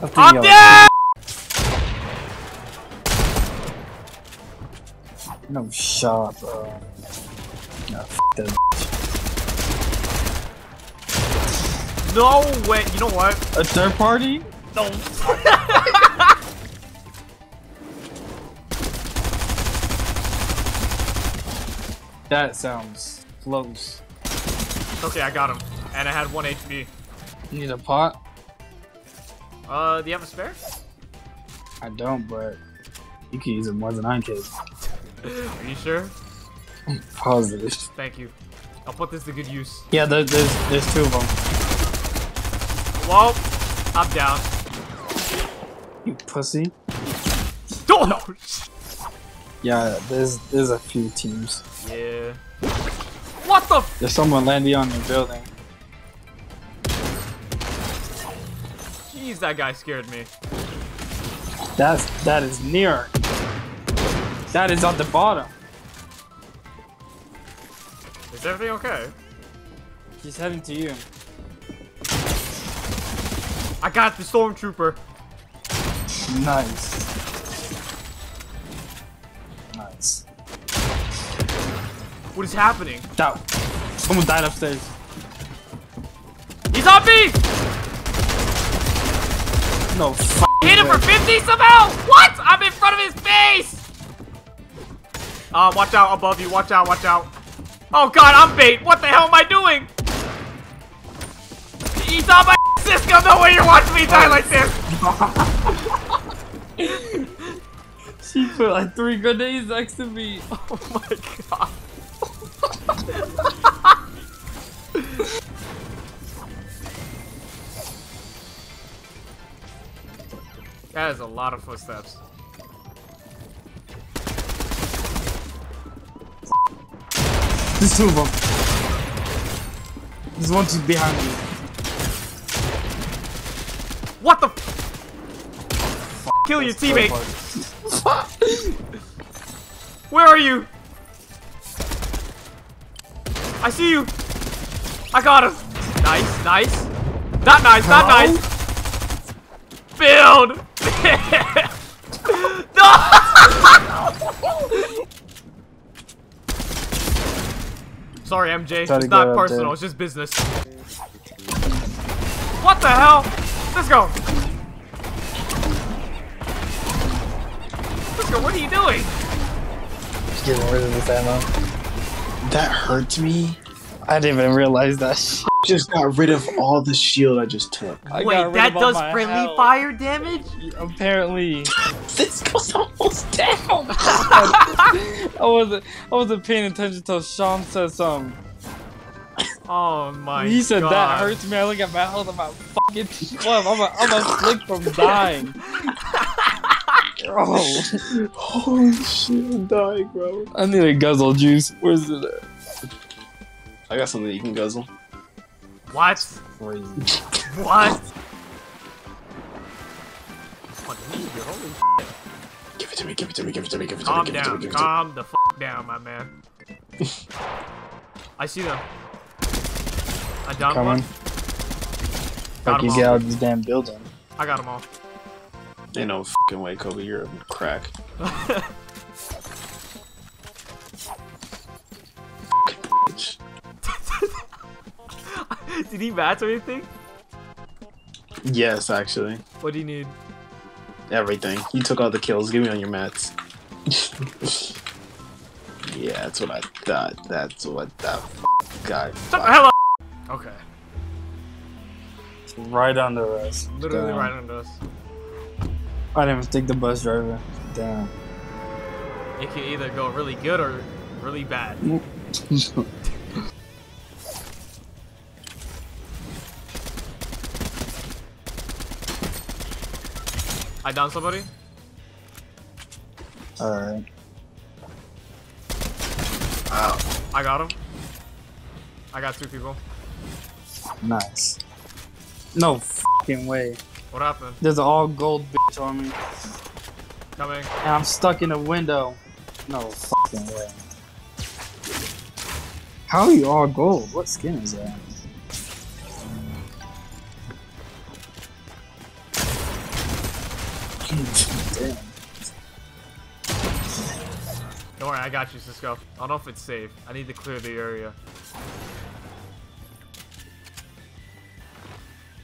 I'm dead! No shot, bro. Nah, f that. No way. You know what? A third party? No. That sounds close. okay, I got him. And I had 1 HP. You need a pot? Uh, do you have a spare? I don't, but you can use it more than I can. Are you sure? I'm positive. Thank you. I'll put this to good use. Yeah, there, there's there's two of them. Well, I'm down. You pussy. Oh, no! Yeah, there's there's a few teams. Yeah. What the f- There's someone landing on your building. Jeez, that guy scared me. That's that is near. That is on the bottom. Is everything okay? He's heading to you. I got the stormtrooper. Nice. Nice. What is happening? That someone died upstairs. He's on me! No Hit him for 50 somehow! What? I'm in front of his face! Uh, watch out above you. Watch out, watch out. Oh god, I'm bait. What the hell am I doing? He's on my Cisco. No way you're watching me die like this. She put like three grenades next to me. Oh my god. That is a lot of footsteps. There's two of them. There's one two behind me. What the? f Kill your teammate. Where are you? I see you. I got him. Nice, nice. Not nice, not Hello? nice. Build. No. Sorry, MJ. Try It's not up personal. there. It's just business. What the hell? Let's go. Let's go. What are you doing? Just getting rid of this ammo. That hurts me. I didn't even realize that shit. Just got rid of all the shield I just took. I Wait, that does my friendly health. fire damage? Apparently, This goes almost down. I wasn't. I wasn't paying attention until Sean said something. Oh my god. he said God. that hurts me. I look at my health. I'm at fucking twelve. I'm a, I'm a flick from dying. Oh, Holy shit, I'm dying, bro. I need a guzzle juice. Where's it? At? I got something you can guzzle. What? Crazy. What? Fuck, you holy Give it to me, give it to me, give it to me, give it to Calm me, give it to me, down. give it to me. Calm the f down, my man. I see them. I downed Coming. one. Fuck you them get out of this damn building. I got them all. Ain't no fucking way, Kobe. You're a crack. Did he match or anything? Yes, actually. What do you need? Everything. You took all the kills. Give me on your mats. yeah, that's what I thought. That's what that f- guy. Shut the thought. hell up! Okay. Right under us. Literally Damn. right under us. I didn't even think the bus driver. Damn. It can either go really good or really bad. I downed somebody. Alright. I got him. I got two people. Nice. No fucking way. What happened? There's an all gold bitch on me. Coming. And I'm stuck in a window. No fucking way. How are you all gold? What skin is that? Damn. Don't worry, I got you, Cisco. I don't know if it's safe. I need to clear the area.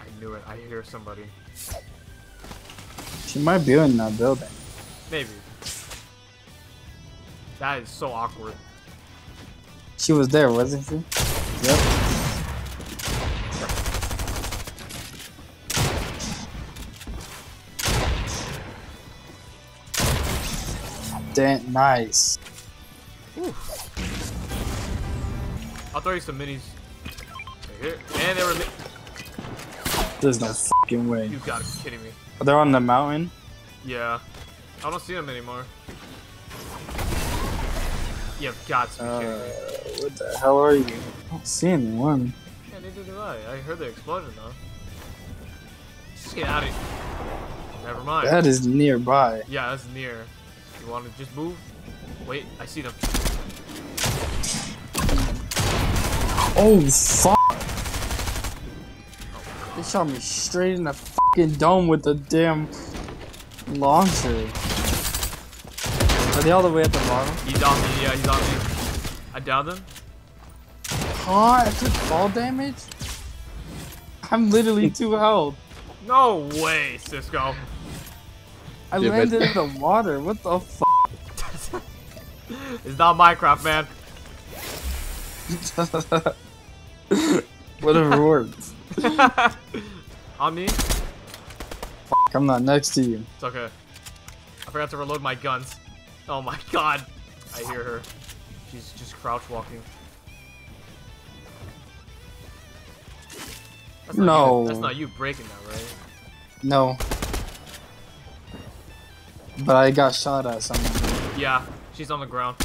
I knew it. I hear somebody. She might be in that building. Maybe. That is so awkward. She was there, wasn't she? Yep. Damn, nice. I'll throw you some minis. Right here. And they were. There's no fucking way. you gotta be kidding me. They're on the mountain. Yeah. I don't see them anymore. You've got to be Uh, kidding me. what the hell are you? I don't see anyone. Yeah, neither do I. I heard the explosion though. Just get out of here. Never mind. That is nearby. Yeah, that's near. You want to just move? Wait, I see them. Oh fuck! They shot me straight in the fucking dome with the damn launcher. Are they all the way at the bottom? He's on me. Yeah, he's on me. I downed him. Huh? I took fall damage? I'm literally two health. No way, Cisco. I Yeah, landed in the water. What the fuck? it's not Minecraft, man. Whatever works. on me? I'm not next to you. It's okay. I forgot to reload my guns. Oh my god. I hear her. She's just crouch walking. That's No. You, that's not you breaking that, right? No. But I got shot at someone. Yeah, she's on the ground.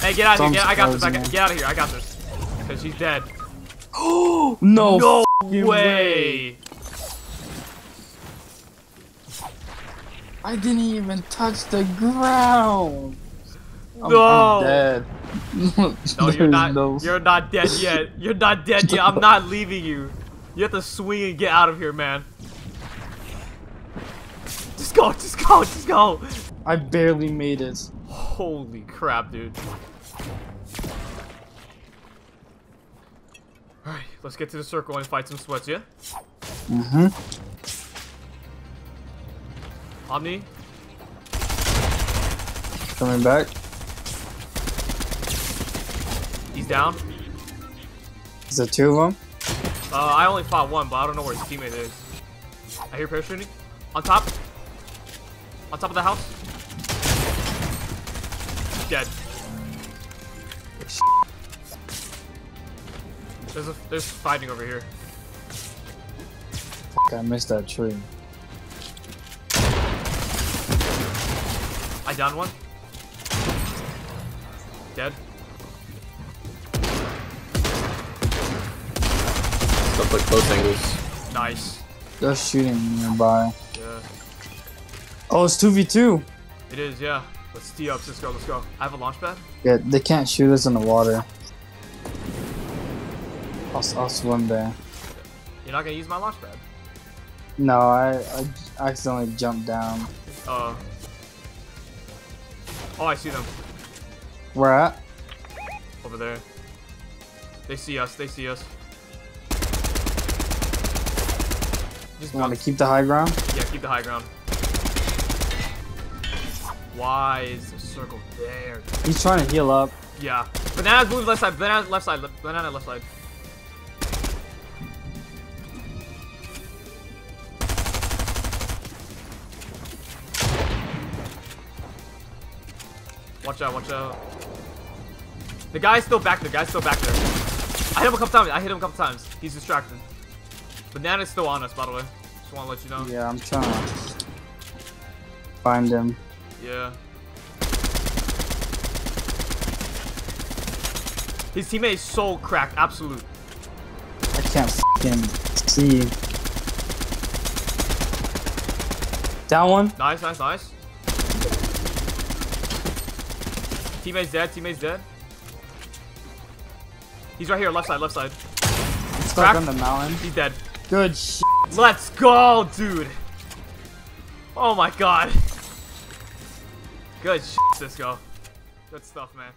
Hey, get out of here. Get, I got this. I got, get out of here. I got this. Because she's dead. Oh, no No fucking way. I didn't even touch the ground. I'm, No. I'm dead. No, you're not. no- You're not dead yet. You're not dead yet. I'm not leaving you. You have to swing and get out of here, man. Just go. Just go. Just go. I barely made it. Holy crap, dude. Alright, let's get to the circle and fight some sweats, yeah? Mm-hmm. Omni? Coming back. He's down. Is there two of them? Uh, I only fought one, but I don't know where his teammate is. I hear parachuting. On top. On top of the house. Dead. There's a there's fighting over here. I missed that tree. I downed one. Dead. Stuff like close angles. Nice. They're shooting nearby. Yeah. Oh, it's 2v2. It is, yeah. Let's tee up. Let's go. Let's go. I have a launch pad. Yeah, they can't shoot us in the water. I'll, I'll swim there. You're not gonna use my launch pad. No, I, I accidentally jumped down. Uh. Oh, I see them Where at? over there. They see us. They see us. Just You want to keep the high ground? Yeah, keep the high ground. Why is the circle there? He's trying to heal up. Yeah. Bananas move left side. Banana left side. Banana left side. Watch out, watch out. The guy's still back there. The guy's still back there. I hit him a couple times. I hit him a couple times. He's distracted. Banana's still on us, by the way. Just want to let you know. Yeah, I'm trying to find him. Yeah. His teammate is so cracked, absolute. I can't fucking see. Down one. Nice, nice, nice. Teammate's dead, teammate's dead. He's right here, left side, left side. Stuck Crack. on the mountain. He's dead. Good shit. Let's go, dude. Oh my god. Good shit, Cisco. Good stuff, man.